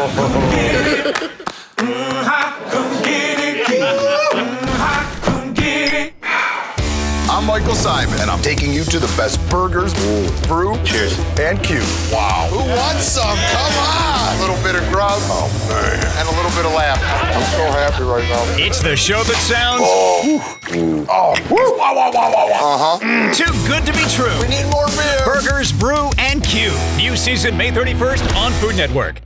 I'm Michael Symon, and I'm taking you to the best burgers, brew, Cheers. and Q. Wow. Who wants some? Come on. A little bit of grub. Oh, man. And a little bit of laughter. I'm so happy right now. It's the show that sounds Oh, woo. Oh. Wow, wow, wow, wow, wow. Uh-huh. Mm. too good to be true. We need more beer. Burgers, Brew, and Q. New season May 31st on Food Network.